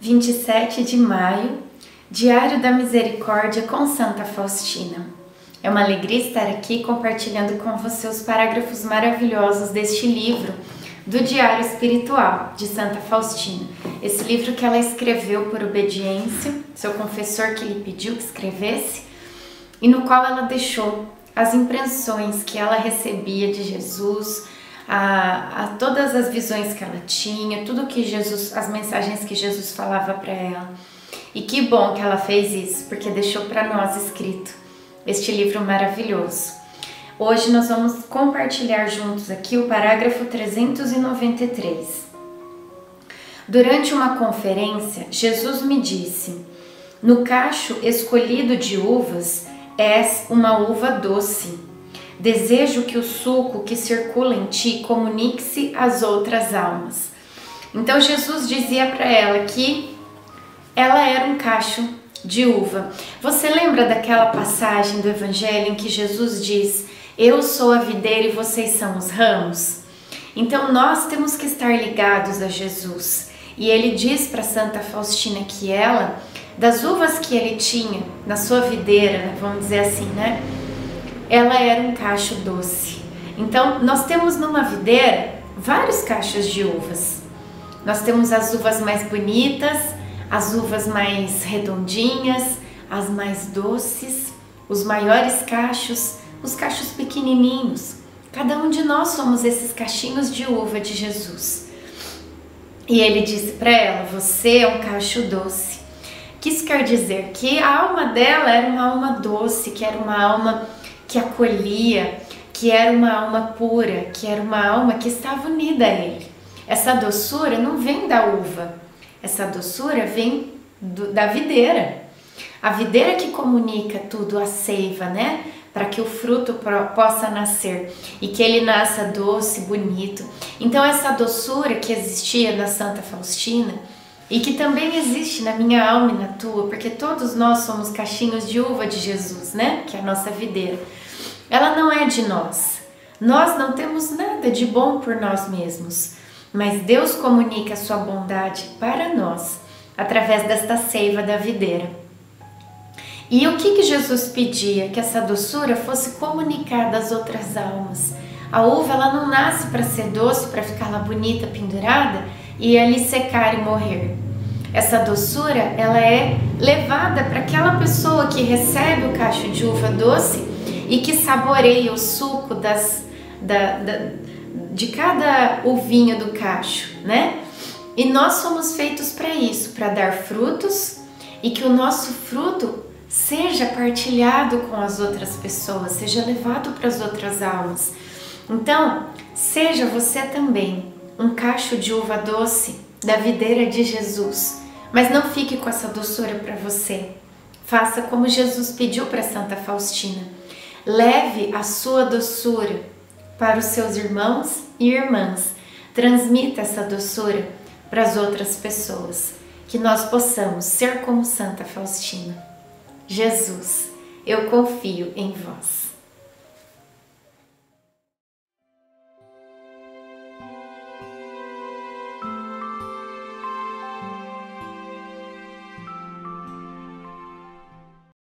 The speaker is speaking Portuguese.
27 de maio, Diário da Misericórdia com Santa Faustina. É uma alegria estar aqui compartilhando com você os parágrafos maravilhosos deste livro do Diário Espiritual de Santa Faustina. Esse livro que ela escreveu por obediência, seu confessor que lhe pediu que escrevesse, e no qual ela deixou as impressões que ela recebia de Jesus, a, a todas as visões que ela tinha, tudo que Jesus, as mensagens que Jesus falava para ela. E que bom que ela fez isso, porque deixou para nós escrito este livro maravilhoso. Hoje nós vamos compartilhar juntos aqui o parágrafo 393. Durante uma conferência, Jesus me disse: No cacho escolhido de uvas és uma uva doce Desejo que o suco que circula em ti comunique-se às outras almas. Então Jesus dizia para ela que ela era um cacho de uva. Você lembra daquela passagem do Evangelho em que Jesus diz: Eu sou a videira e vocês são os ramos? Então nós temos que estar ligados a Jesus. E ele diz para Santa Faustina que ela, das uvas que ele tinha na sua videira, vamos dizer assim, né? Ela era um cacho doce. Então, nós temos numa videira vários cachos de uvas. Nós temos as uvas mais bonitas, as uvas mais redondinhas, as mais doces, os maiores cachos, os cachos pequenininhos. Cada um de nós somos esses cachinhos de uva de Jesus. E ele disse para ela: Você é um cacho doce. Que isso quer dizer que a alma dela era uma alma doce, que era uma alma que acolhia, que era uma alma pura, que era uma alma que estava unida a ele. Essa doçura não vem da uva, essa doçura vem do, da videira. A videira que comunica tudo, a seiva, né? Para que o fruto possa nascer e que ele nasça doce, bonito. Então, essa doçura que existia na Santa Faustina e que também existe na minha alma e na tua, porque todos nós somos cachinhos de uva de Jesus, né? Que é a nossa videira. Ela não é de nós. Nós não temos nada de bom por nós mesmos, mas Deus comunica a sua bondade para nós através desta seiva da videira. E o que, que Jesus pedia? Que essa doçura fosse comunicada às outras almas. A uva ela não nasce para ser doce, para ficar lá bonita, pendurada e ali secar e morrer. Essa doçura ela é levada para aquela pessoa que recebe o cacho de uva doce e que saboreia o suco das, da, da, de cada uvinho do cacho, né? E nós somos feitos para isso, para dar frutos e que o nosso fruto seja partilhado com as outras pessoas, seja levado para as outras almas. Então, seja você também um cacho de uva doce da videira de Jesus, mas não fique com essa doçura para você. Faça como Jesus pediu para Santa Faustina Leve a sua doçura para os seus irmãos e irmãs. Transmita essa doçura para as outras pessoas. Que nós possamos ser como Santa Faustina. Jesus, eu confio em vós.